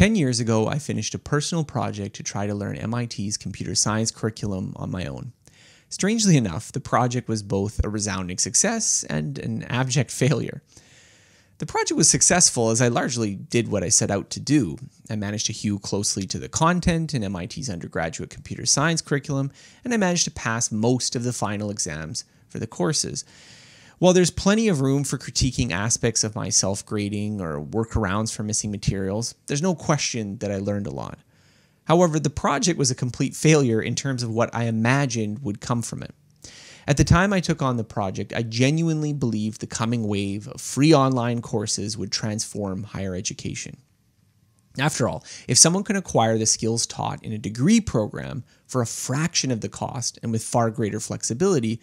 10 years ago, I finished a personal project to try to learn MIT's computer science curriculum on my own. Strangely enough, the project was both a resounding success and an abject failure. The project was successful as I largely did what I set out to do. I managed to hew closely to the content in MIT's undergraduate computer science curriculum, and I managed to pass most of the final exams for the courses. While there's plenty of room for critiquing aspects of my self grading or workarounds for missing materials, there's no question that I learned a lot. However, the project was a complete failure in terms of what I imagined would come from it. At the time I took on the project, I genuinely believed the coming wave of free online courses would transform higher education. After all, if someone can acquire the skills taught in a degree program for a fraction of the cost and with far greater flexibility,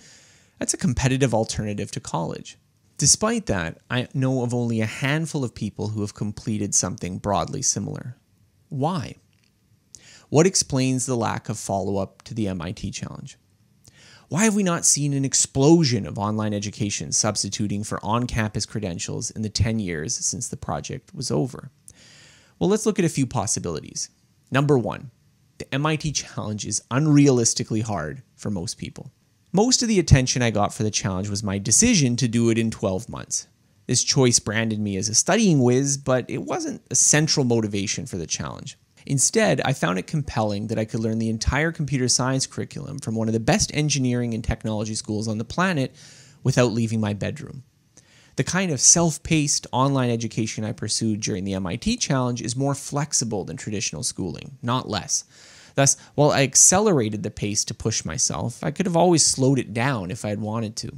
that's a competitive alternative to college. Despite that, I know of only a handful of people who have completed something broadly similar. Why? What explains the lack of follow up to the MIT challenge? Why have we not seen an explosion of online education substituting for on campus credentials in the 10 years since the project was over? Well, let's look at a few possibilities. Number one, the MIT challenge is unrealistically hard for most people. Most of the attention I got for the challenge was my decision to do it in 12 months. This choice branded me as a studying whiz, but it wasn't a central motivation for the challenge. Instead, I found it compelling that I could learn the entire computer science curriculum from one of the best engineering and technology schools on the planet without leaving my bedroom. The kind of self paced online education I pursued during the MIT challenge is more flexible than traditional schooling, not less. Thus, while I accelerated the pace to push myself, I could have always slowed it down if I had wanted to.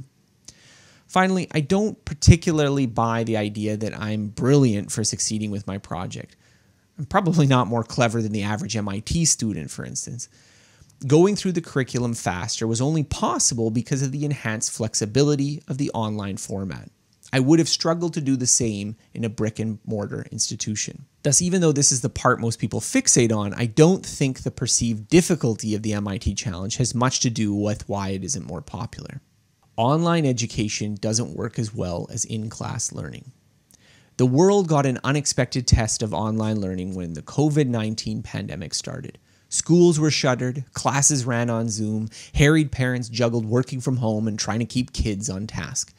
Finally, I don't particularly buy the idea that I'm brilliant for succeeding with my project. I'm probably not more clever than the average MIT student, for instance. Going through the curriculum faster was only possible because of the enhanced flexibility of the online format. I would have struggled to do the same in a brick and mortar institution. Thus, even though this is the part most people fixate on, I don't think the perceived difficulty of the MIT challenge has much to do with why it isn't more popular. Online education doesn't work as well as in class learning. The world got an unexpected test of online learning when the COVID 19 pandemic started. Schools were shuttered, classes ran on Zoom, harried parents juggled working from home and trying to keep kids on task.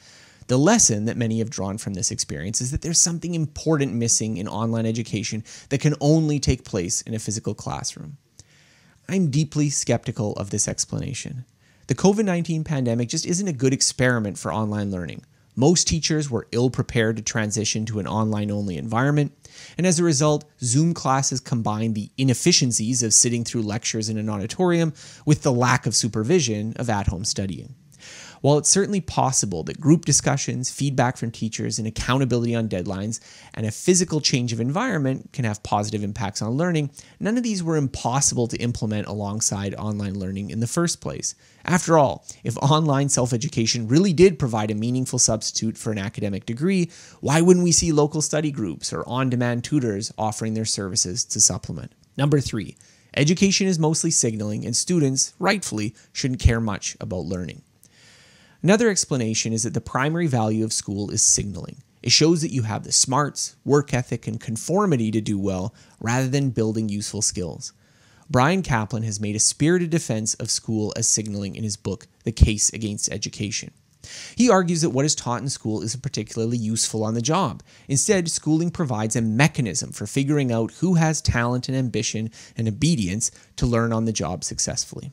The lesson that many have drawn from this experience is that there's something important missing in online education that can only take place in a physical classroom. I'm deeply skeptical of this explanation. The COVID 19 pandemic just isn't a good experiment for online learning. Most teachers were ill prepared to transition to an online only environment, and as a result, Zoom classes combined the inefficiencies of sitting through lectures in an auditorium with the lack of supervision of at home studying. While it's certainly possible that group discussions, feedback from teachers, and accountability on deadlines, and a physical change of environment can have positive impacts on learning, none of these were impossible to implement alongside online learning in the first place. After all, if online self education really did provide a meaningful substitute for an academic degree, why wouldn't we see local study groups or on demand tutors offering their services to supplement? Number three, education is mostly signaling, and students, rightfully, shouldn't care much about learning. Another explanation is that the primary value of school is signaling. It shows that you have the smarts, work ethic, and conformity to do well rather than building useful skills. Bryan Caplan has made a spirited defense of school as signaling in his book, The Case Against Education. He argues that what is taught in school isn't particularly useful on the job. Instead, schooling provides a mechanism for figuring out who has talent and ambition and obedience to learn on the job successfully.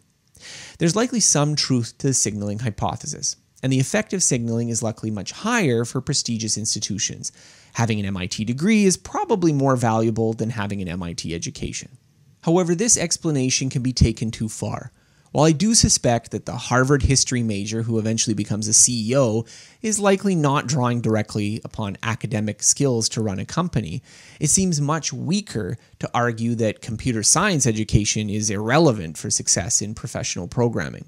There's likely some truth to the signaling hypothesis, and the effect of signaling is likely much higher for prestigious institutions. Having an MIT degree is probably more valuable than having an MIT education. However, this explanation can be taken too far. While I do suspect that the Harvard history major who eventually becomes a CEO is likely not drawing directly upon academic skills to run a company, it seems much weaker to argue that computer science education is irrelevant for success in professional programming.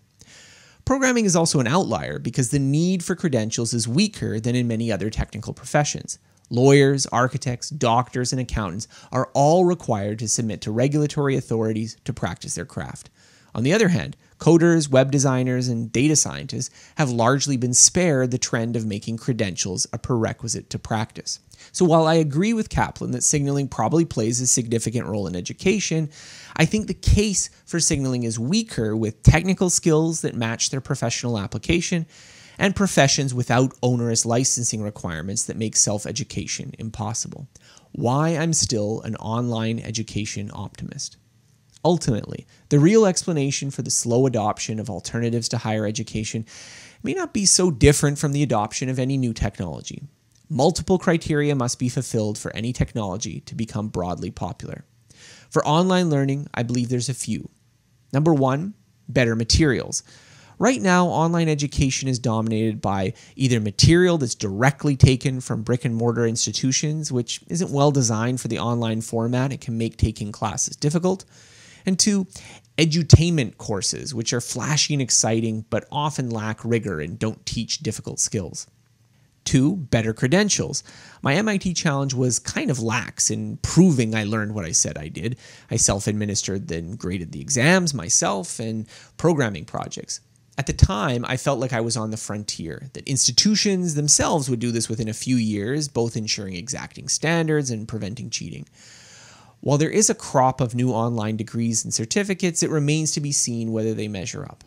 Programming is also an outlier because the need for credentials is weaker than in many other technical professions. Lawyers, architects, doctors, and accountants are all required to submit to regulatory authorities to practice their craft. On the other hand, coders, web designers, and data scientists have largely been spared the trend of making credentials a prerequisite to practice. So while I agree with Caplan that signaling probably plays a significant role in education, I think the case for signaling is weaker with technical skills that match their professional application and professions without onerous licensing requirements that make self education impossible. Why I'm still an online education optimist. Ultimately, the real explanation for the slow adoption of alternatives to higher education may not be so different from the adoption of any new technology. Multiple criteria must be fulfilled for any technology to become broadly popular. For online learning, I believe there's a few. Number one, better materials. Right now, online education is dominated by either material that's directly taken from brick and mortar institutions, which isn't well designed for the online format. It can make taking classes difficult and two, edutainment courses, which are flashy and exciting but often lack rigor and don't teach difficult skills. Two, better credentials. My MIT challenge was kind of lax in proving I learned what I said I did. I self administered and graded the exams myself and programming projects. At the time, I felt like I was on the frontier, that institutions themselves would do this within a few years, both ensuring exacting standards and preventing cheating. While there is a crop of new online degrees and certificates, it remains to be seen whether they measure up.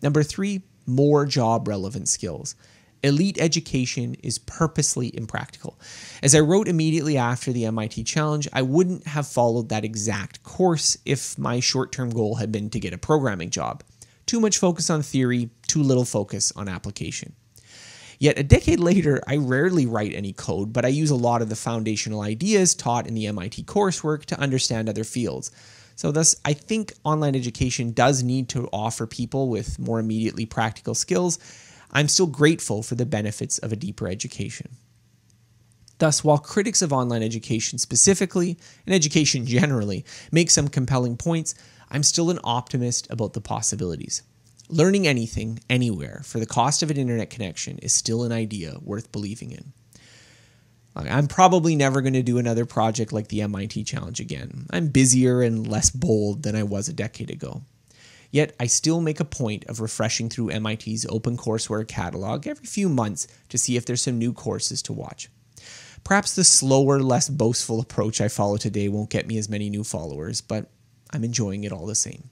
Number three, more job relevant skills. Elite education is purposely impractical. As I wrote immediately after the MIT challenge, I wouldn't have followed that exact course if my short term goal had been to get a programming job. Too much focus on theory, too little focus on application. Yet a decade later, I rarely write any code, but I use a lot of the foundational ideas taught in the MIT coursework to understand other fields. So, thus, I think online education does need to offer people with more immediately practical skills. I'm still grateful for the benefits of a deeper education. Thus, while critics of online education specifically, and education generally, make some compelling points, I'm still an optimist about the possibilities. Learning anything, anywhere, for the cost of an internet connection is still an idea worth believing in. I'm probably never going to do another project like the MIT Challenge again. I'm busier and less bold than I was a decade ago. Yet I still make a point of refreshing through MIT's open courseware catalog every few months to see if there's some new courses to watch. Perhaps the slower, less boastful approach I follow today won't get me as many new followers, but I'm enjoying it all the same.